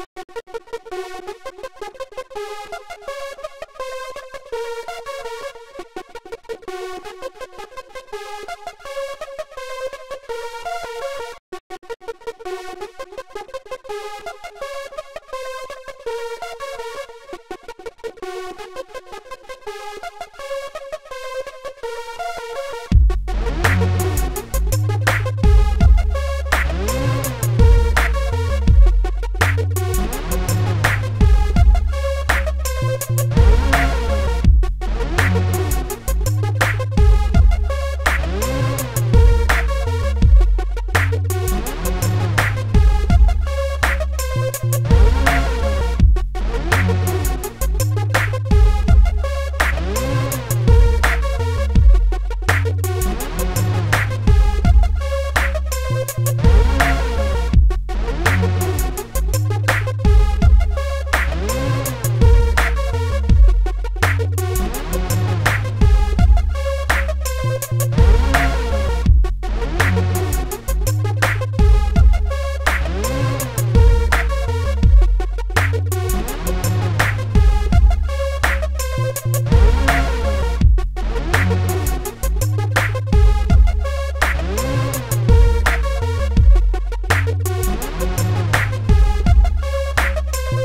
you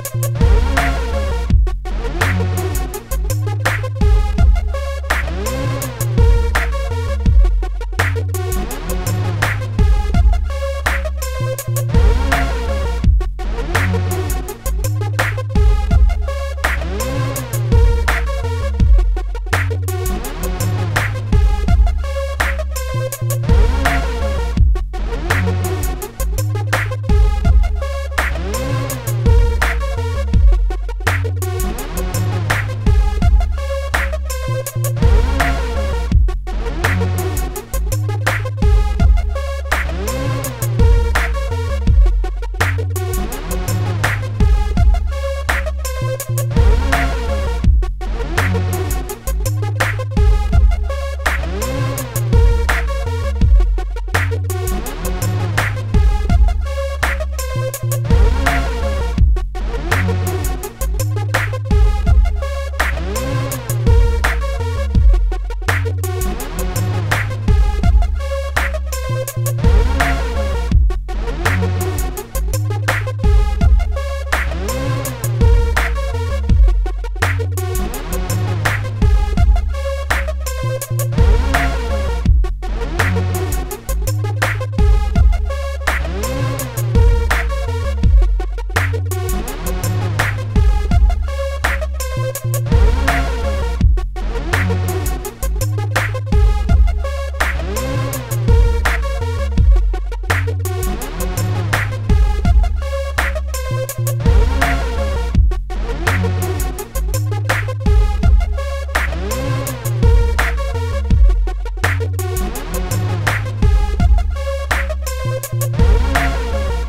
Thank you. Thank you.